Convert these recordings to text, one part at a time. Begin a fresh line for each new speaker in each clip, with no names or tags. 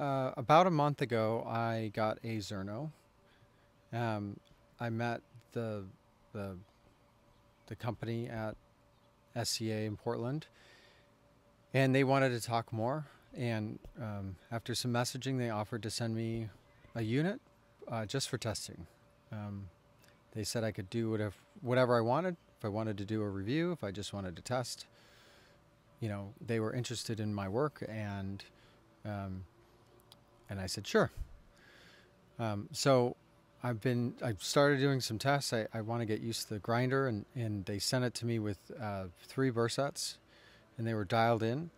uh, about a month ago, I got a Zerno. Um, I met the the the company at SCA in Portland, and they wanted to talk more. And um, after some messaging, they offered to send me a unit uh, just for testing. Um, they said I could do whatever whatever I wanted. If I wanted to do a review, if I just wanted to test, you know, they were interested in my work, and um, and I said sure. Um, so I've been I've started doing some tests. I, I want to get used to the grinder, and and they sent it to me with uh, three bursets, and they were dialed in.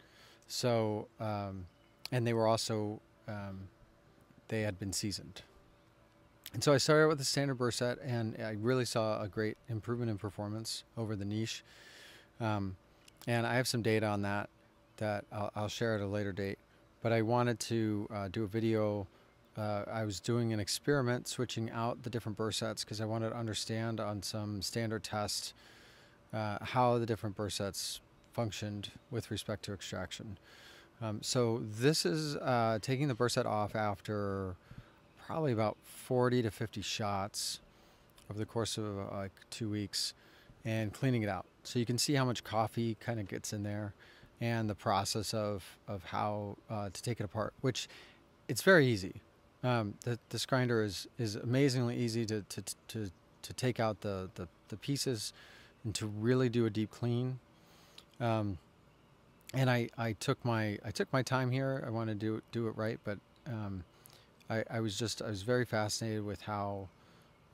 So um, and they were also um, they had been seasoned. And so I started with the standard burset, and I really saw a great improvement in performance over the niche. Um, and I have some data on that that I'll, I'll, share at a later date. But I wanted to uh, do a video. Uh, I was doing an experiment switching out the different bursets because I wanted to understand on some standard tests uh, how the different bursets functioned with respect to extraction. Um, so this is uh, taking the burset off after probably about 40 to 50 shots over the course of uh, like two weeks and cleaning it out. So you can see how much coffee kind of gets in there and the process of, of how uh, to take it apart, which it's very easy. Um, the, this grinder is, is amazingly easy to, to, to, to take out the, the, the pieces and to really do a deep clean. Um, and I, I took my I took my time here. I want to do do it right, but um, I, I was just I was very fascinated with how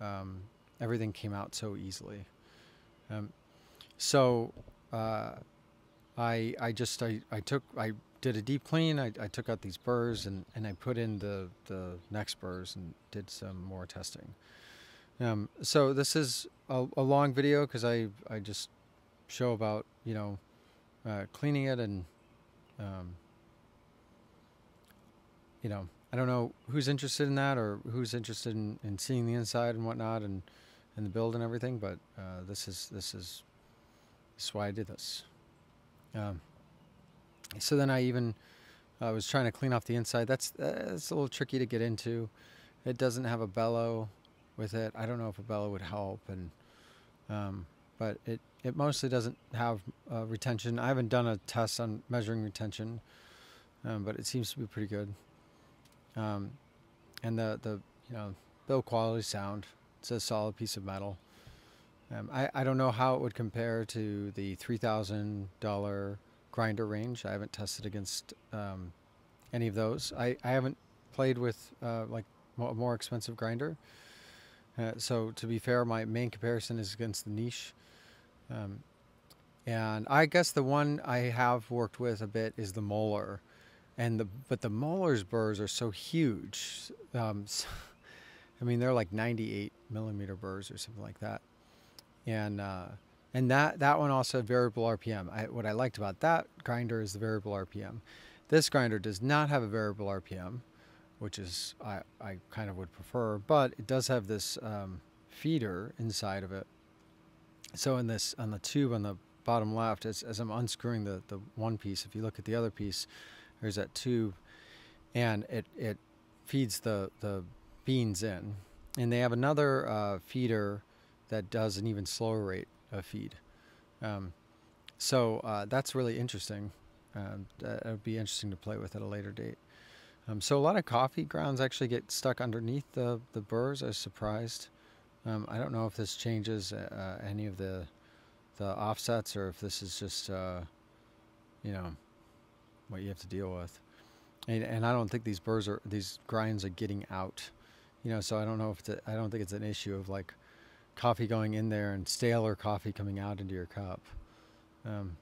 um, everything came out so easily. Um, so uh, I I just I, I took I did a deep clean. I, I took out these burrs and, and I put in the the next burrs and did some more testing. Um, so this is a, a long video because I I just show about you know uh, cleaning it and um, you know I don't know who's interested in that or who's interested in, in seeing the inside and whatnot and, and the build and everything, but uh, this is this is this is why I did this. Um, so then I even I was trying to clean off the inside. That's that's a little tricky to get into. It doesn't have a bellow with it. I don't know if a bellow would help, and um, but it it mostly doesn't have uh, retention. I haven't done a test on measuring retention, um, but it seems to be pretty good um, and the the you know build quality sound. It's a solid piece of metal. Um, I I don't know how it would compare to the three thousand dollar grinder range. I haven't tested against um, any of those. I I haven't played with uh, like a more expensive grinder. Uh, so to be fair, my main comparison is against the niche. Um, and I guess the one I have worked with a bit is the molar. and the but the Moeller's burrs are so huge. Um, so, I mean, they're like 98 millimeter burrs or something like that, and uh, and that that one also had variable RPM. I, what I liked about that grinder is the variable RPM. This grinder does not have a variable RPM, which is I, I kind of would prefer, but it does have this um, feeder inside of it. So in this on the tube on the bottom left, as, as I'm unscrewing the, the one piece, if you look at the other piece, there's that tube, and it it feeds the the beans in, and they have another uh, feeder that does an even slower rate of feed. Um, so uh, that's really interesting. Um, that would be interesting to play with at a later date. Um, so a lot of coffee grounds actually get stuck underneath the, the burrs. I was surprised. Um, I don't know if this changes uh, any of the the offsets or if this is just uh, you know what you have to deal with. And, and I don't think these burrs are these grinds are getting out. You know, so I don't know if a, I don't think it's an issue of like coffee going in there and stale or coffee coming out into your cup. Um,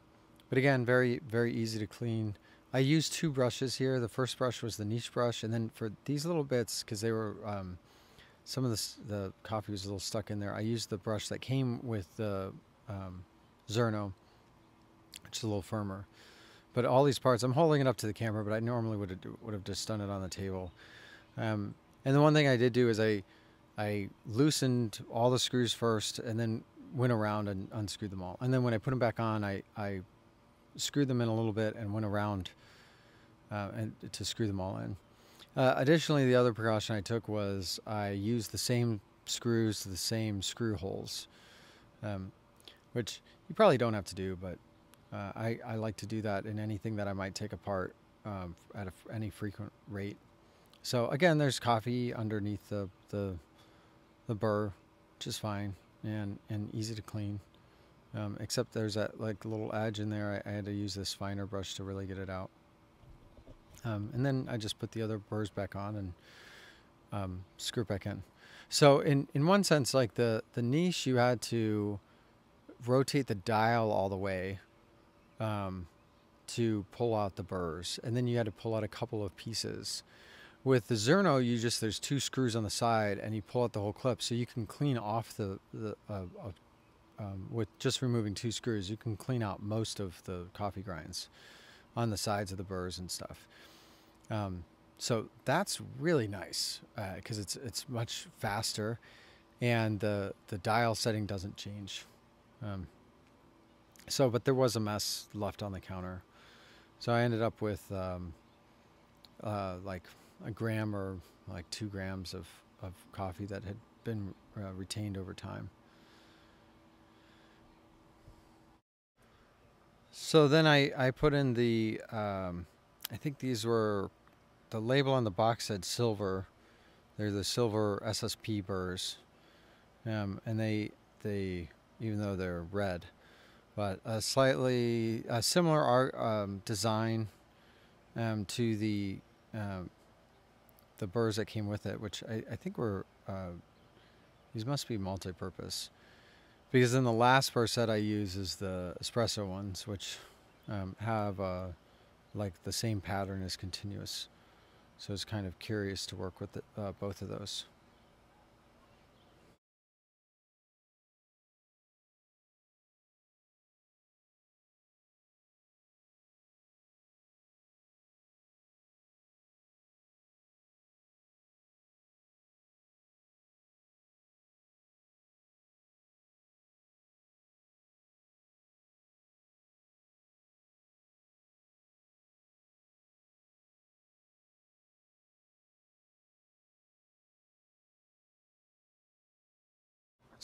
but again, very very easy to clean. I used two brushes here. The first brush was the niche brush, and then for these little bits, because they were um, some of the the coffee was a little stuck in there. I used the brush that came with the um, Zerno, which is a little firmer. But all these parts, I'm holding it up to the camera, but I normally would have, would have just done it on the table. Um, and the one thing I did do is I, I loosened all the screws first and then went around and unscrewed them all. And then when I put them back on, I, I screwed them in a little bit and went around uh, and to screw them all in. Uh, additionally, the other precaution I took was I used the same screws to the same screw holes, um, which you probably don't have to do, but uh, I, I like to do that in anything that I might take apart um, at a, any frequent rate. So again, there's coffee underneath the, the, the burr, is fine and, and easy to clean. Um, except there's that like little edge in there. I, I, had to use this finer brush to really get it out. Um, and then I just put the other burrs back on and um, screw back in. So in, in one sense, like the, the niche, you had to rotate the dial all the way um, to pull out the burrs. And then you had to pull out a couple of pieces. With the Zerno, you just, there's two screws on the side and you pull out the whole clip. So you can clean off the, the uh, uh, um, with just removing two screws, you can clean out most of the coffee grinds on the sides of the burrs and stuff. Um, so that's really nice because uh, it's it's much faster, and the the dial setting doesn't change. Um, so, but there was a mess left on the counter, so I ended up with um, uh, like a gram or like two grams of of coffee that had been uh, retained over time. So then I, I put in the, um, I think these were, the label on the box said silver. They're the silver SSP burrs. Um, and they, they, even though they're red, but a slightly a similar art um, design um, to the um, the burrs that came with it, which I, I think were uh, these must be multi-purpose. Because then the last burr set I use is the espresso ones, which um, have uh, like the same pattern as continuous. So it's kind of curious to work with the, uh, both of those.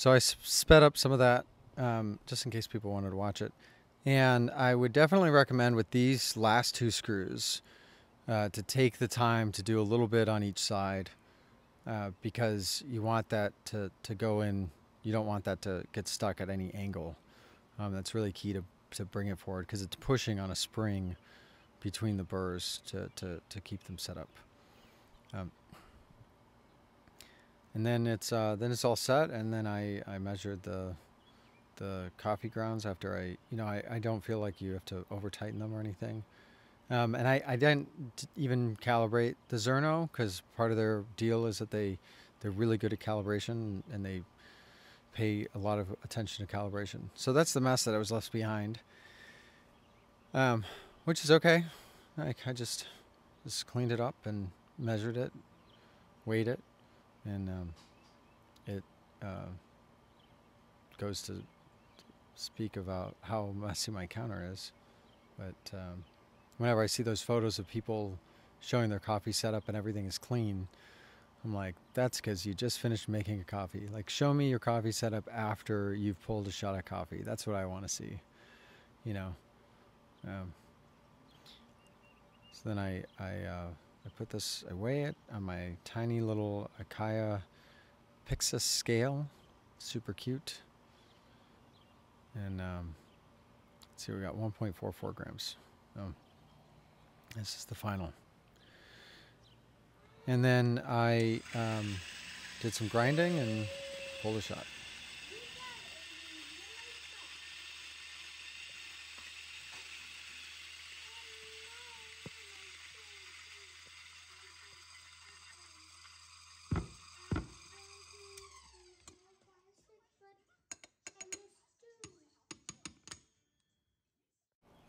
So I sped up some of that um, just in case people wanted to watch it. And I would definitely recommend with these last two screws uh, to take the time to do a little bit on each side uh, because you want that to, to go in. You don't want that to get stuck at any angle. Um, that's really key to, to bring it forward because it's pushing on a spring between the burrs to, to, to keep them set up. Um, and then it's uh, then it's all set and then I, I measured the the coffee grounds after I you know I, I don't feel like you have to over tighten them or anything. Um, and I, I didn't even calibrate the Zerno because part of their deal is that they they're really good at calibration and they pay a lot of attention to calibration. So that's the mess that I was left behind. Um, which is okay. I, I just just cleaned it up and measured it weighed it and um, it uh, goes to speak about how messy my counter is. But um, whenever I see those photos of people showing their coffee setup and everything is clean, I'm like, that's because you just finished making a coffee. Like, show me your coffee setup after you've pulled a shot of coffee. That's what I want to see, you know. Um, so then I I uh, I put this, I weigh it on my tiny little Acaia Pyxis scale. Super cute. And um, let's see, we got 1.44 grams. So this is the final. And then I um, did some grinding and pulled a shot.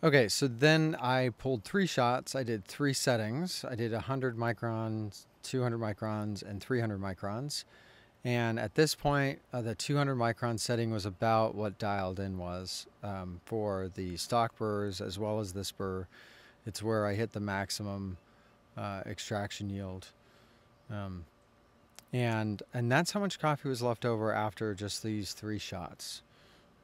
Okay, so then I pulled three shots. I did three settings. I did 100 microns, 200 microns, and 300 microns. And at this point, uh, the 200 micron setting was about what dialed in was um, for the stock burrs as well as this burr. It's where I hit the maximum uh, extraction yield. Um, and and that's how much coffee was left over after just these three shots.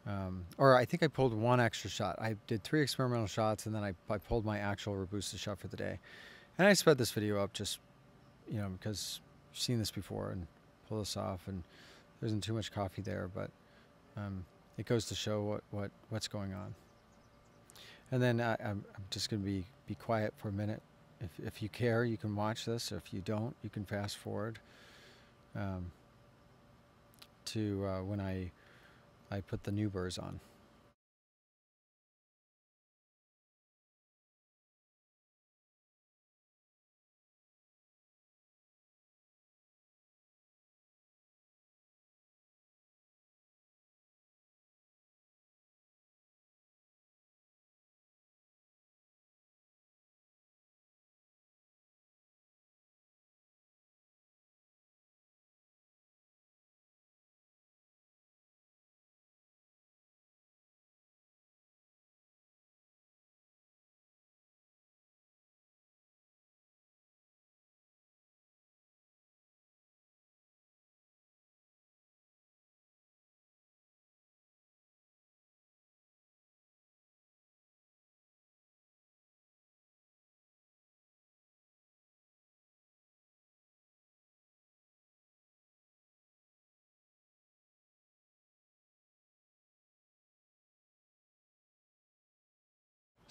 Um, or I think I pulled one extra shot. I did three experimental shots and then I, I pulled my actual Robusta shot for the day. And I sped this video up just, you know, because I've seen this before and pull this off and there isn't too much coffee there, but um, it goes to show what, what what's going on. And then I, I'm, I'm just going to be, be quiet for a minute. If, if you care, you can watch this. If you don't, you can fast forward um, to uh, when I I put the new burrs on.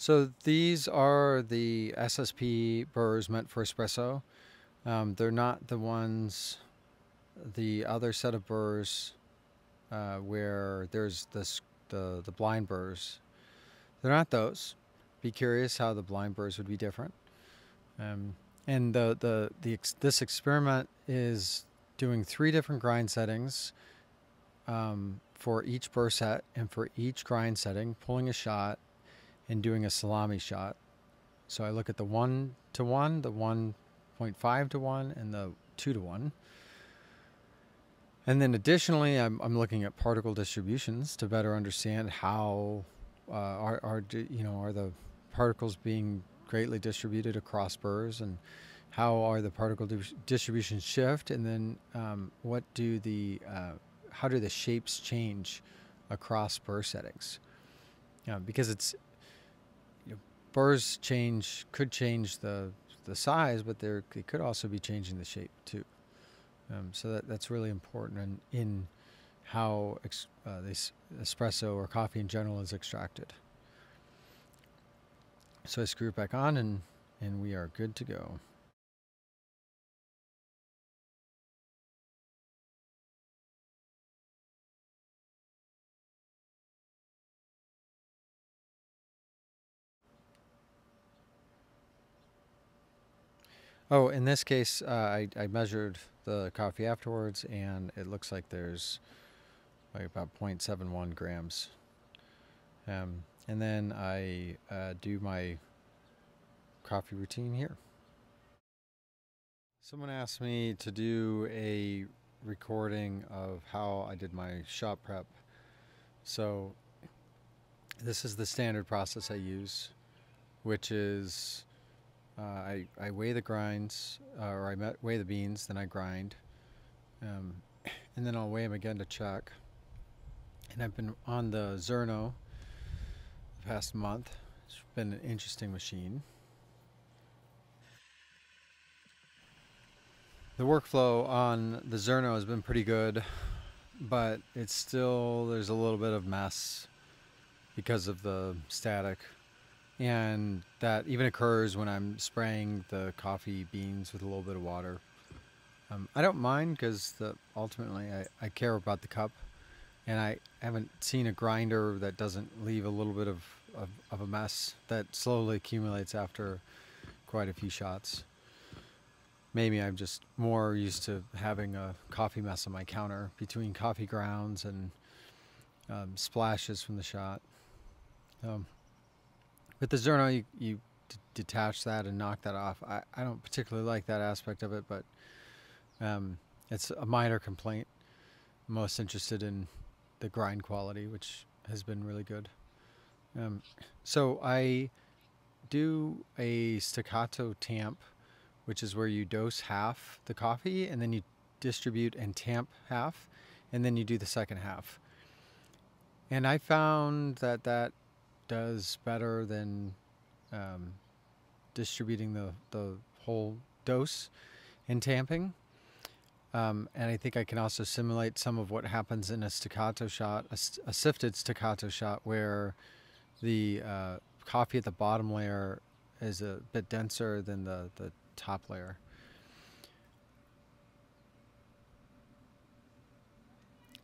So these are the SSP burrs meant for espresso. Um, they're not the ones, the other set of burrs uh, where there's this the the blind burrs. They're not those. Be curious how the blind burrs would be different. Um, and the the the ex this experiment is doing three different grind settings um, for each burr set and for each grind setting, pulling a shot and doing a salami shot. So I look at the 1 to 1, the 1.5 to 1, and the 2 to 1. And then additionally, I'm, I'm looking at particle distributions to better understand how uh, are, are, you know, are the particles being greatly distributed across burrs and how are the particle di distributions shift and then um, what do the uh, how do the shapes change across burr settings yeah, because it's burrs change could change the the size, but they it could also be changing the shape too. Um, so that that's really important in, in how ex, uh, this espresso or coffee in general is extracted. So I screw it back on and and we are good to go. Oh, in this case, uh, I, I measured the coffee afterwards, and it looks like there's like about 0.71 grams. Um, and then I uh, do my coffee routine here. Someone asked me to do a recording of how I did my shot prep. So this is the standard process I use, which is uh, I, I weigh the grinds, uh, or I weigh the beans, then I grind. Um, and then I'll weigh them again to check. And I've been on the Zerno the past month. It's been an interesting machine. The workflow on the Zerno has been pretty good, but it's still, there's a little bit of mess because of the static and that even occurs when I'm spraying the coffee beans with a little bit of water. Um, I don't mind because ultimately I, I care about the cup, and I haven't seen a grinder that doesn't leave a little bit of, of, of a mess that slowly accumulates after quite a few shots. Maybe I'm just more used to having a coffee mess on my counter between coffee grounds and um, splashes from the shot. Um, with the Zerno, you, you detach that and knock that off. I, I don't particularly like that aspect of it, but um, it's a minor complaint. I'm most interested in the grind quality, which has been really good. Um, so I do a staccato tamp which is where you dose half the coffee and then you distribute and tamp half, and then you do the second half. And I found that that does better than um, distributing the, the whole dose in tamping. Um, and I think I can also simulate some of what happens in a staccato shot, a, a sifted staccato shot, where the uh, coffee at the bottom layer is a bit denser than the, the top layer.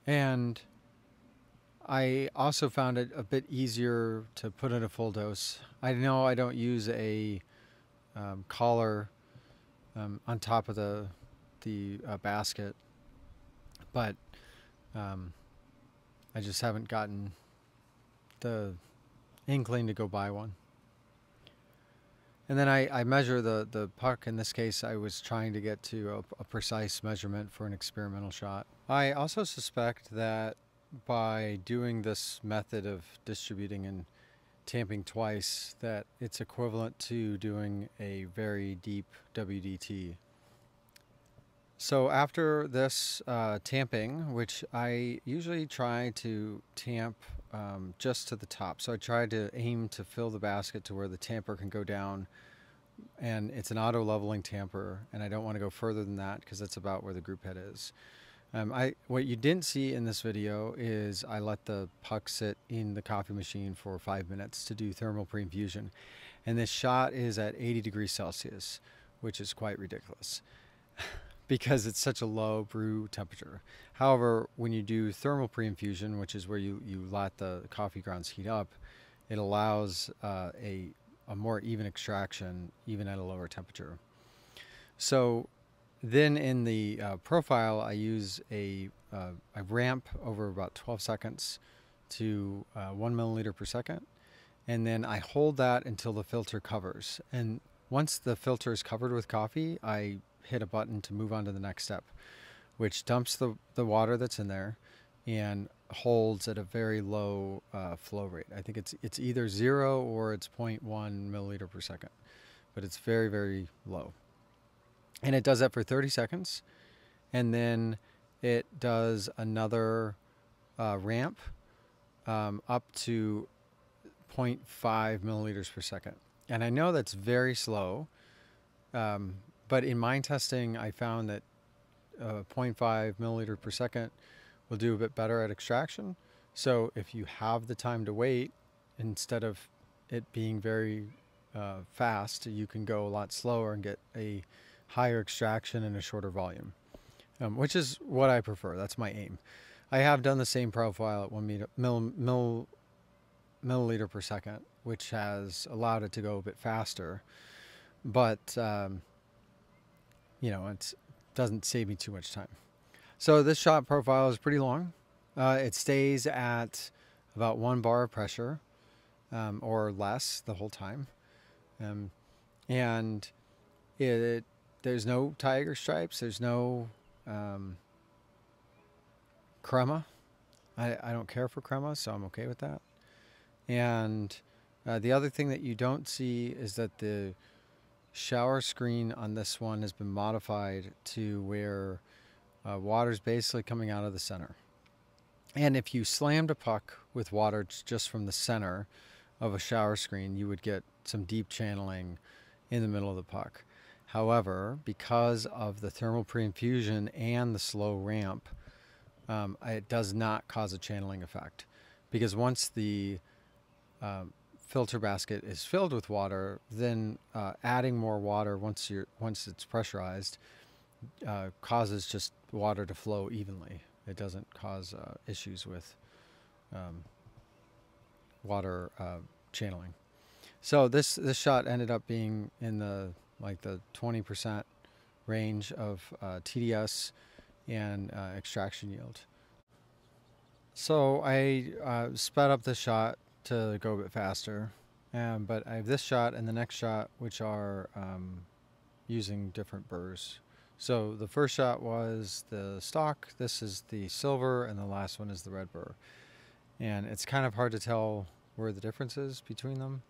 And I also found it a bit easier to put in a full dose. I know I don't use a um, collar um, on top of the the uh, basket, but um, I just haven't gotten the inkling to go buy one. And then I, I measure the, the puck. In this case, I was trying to get to a, a precise measurement for an experimental shot. I also suspect that by doing this method of distributing and tamping twice, that it's equivalent to doing a very deep WDT. So after this uh, tamping, which I usually try to tamp um, just to the top. So I try to aim to fill the basket to where the tamper can go down and it's an auto leveling tamper and I don't want to go further than that because that's about where the group head is. Um, I What you didn't see in this video is I let the puck sit in the coffee machine for five minutes to do thermal pre-infusion. And this shot is at 80 degrees Celsius, which is quite ridiculous. because it's such a low brew temperature. However, when you do thermal pre-infusion, which is where you, you let the coffee grounds heat up, it allows uh, a, a more even extraction even at a lower temperature. So then in the uh, profile, I use a, uh, I ramp over about 12 seconds to uh, one milliliter per second. And then I hold that until the filter covers. And once the filter is covered with coffee, I hit a button to move on to the next step, which dumps the, the water that's in there and holds at a very low uh, flow rate. I think it's it's either zero or it's 0.1 milliliter per second, but it's very very low. And it does that for 30 seconds, and then it does another uh, ramp um, up to 0.5 milliliters per second. And I know that's very slow. Um, but in mine testing, I found that uh, 0.5 milliliter per second will do a bit better at extraction. So if you have the time to wait, instead of it being very uh, fast, you can go a lot slower and get a higher extraction and a shorter volume, um, which is what I prefer. That's my aim. I have done the same profile at one meter, mill, mill, milliliter per second, which has allowed it to go a bit faster. But um, you know, it doesn't save me too much time. So this shot profile is pretty long. Uh, it stays at about one bar of pressure um, or less the whole time. Um, and it, there's no tiger stripes. There's no um, crema. I, I don't care for crema, so I'm okay with that. And uh, the other thing that you don't see is that the shower screen on this one has been modified to where uh, water is basically coming out of the center. And if you slammed a puck with water just from the center of a shower screen, you would get some deep channeling in the middle of the puck. However, because of the thermal pre-infusion and the slow ramp, um, it does not cause a channeling effect. Because once the um, filter basket is filled with water, then uh, adding more water once you're once it's pressurized uh, causes just water to flow evenly. It doesn't cause uh, issues with um, water uh, channeling. So this this shot ended up being in the like the 20% range of uh, TDS and uh, extraction yield. So I sped up the shot to go a bit faster. Um, but I have this shot and the next shot, which are um, using different burrs. So the first shot was the stock, this is the silver, and the last one is the red burr. And it's kind of hard to tell where the difference is between them.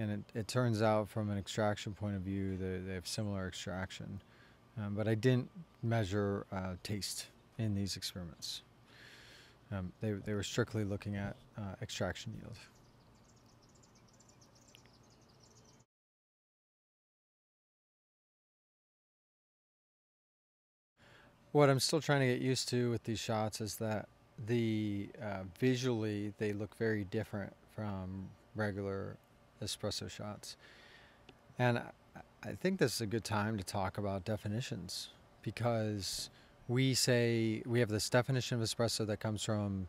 And it, it turns out from an extraction point of view they, have similar extraction. Um, but I didn't measure uh, taste in these experiments. Um, they, they were strictly looking at uh, extraction yield. What I'm still trying to get used to with these shots is that the uh, visually they look very different from regular espresso shots. And I, think this is a good time to talk about definitions because we say we have this definition of espresso that comes from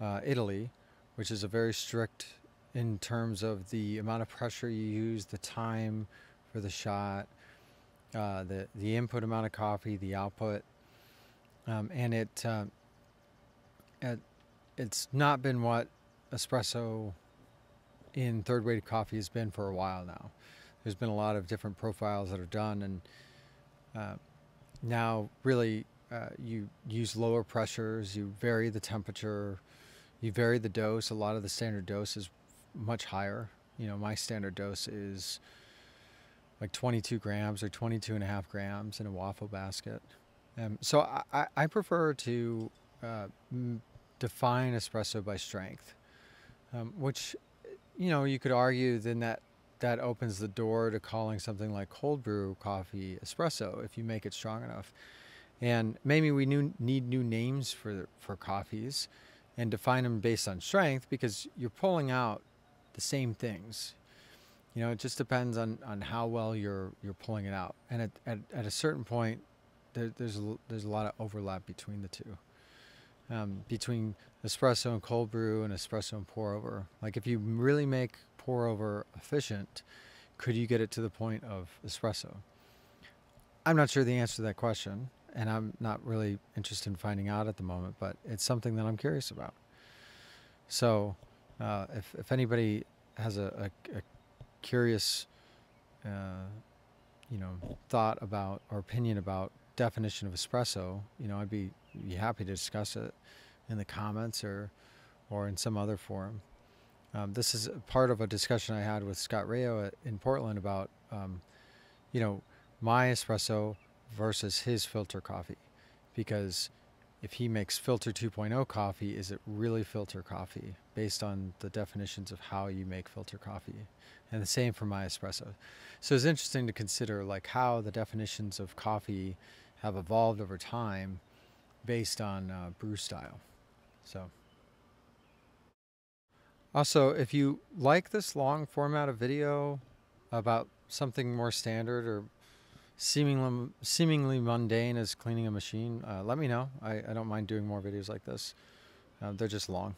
uh, Italy, which is a very strict in terms of the amount of pressure you use, the time for the shot, uh, the the input amount of coffee, the output, um, and it, uh, it it's not been what espresso in third wave coffee has been for a while now. There's been a lot of different profiles that are done, and uh, now really uh, you use lower pressures, you vary the temperature, you vary the dose. A lot of the standard dose is much higher. You know, my standard dose is like 22 grams or 22 and a half grams in a waffle basket. Um, so I, I prefer to uh, define espresso by strength, um, which, you know, you could argue then that that opens the door to calling something like cold brew coffee espresso if you make it strong enough. And maybe we new, need new names for for coffees and define them based on strength because you're pulling out the same things. You know, it just depends on, on how well you're you're pulling it out. And at, at, at a certain point, there, there's there's a lot of overlap between the two. Um, between espresso and cold brew and espresso and pour over. Like if you really make pour over efficient, could you get it to the point of espresso? I'm not sure the answer to that question and I'm not really interested in finding out at the moment, but it's something that I'm curious about. So, uh, if if anybody has a, a, a curious, uh, you know, thought about or opinion about definition of espresso, you know, I'd be, be happy to discuss it in the comments or or in some other forum. Um, this is part of a discussion I had with Scott Rao at, in Portland about, um, you know, my espresso versus his filter coffee. Because if he makes filter 2.0 coffee is it really filter coffee based on the definitions of how you make filter coffee? And the same for my espresso. So it's interesting to consider like how the definitions of coffee have evolved over time based on uh, brew style so also if you like this long format of video about something more standard or seemingly seemingly mundane as cleaning a machine, uh, let me know. I, I don't mind doing more videos like this. Uh, they're just long.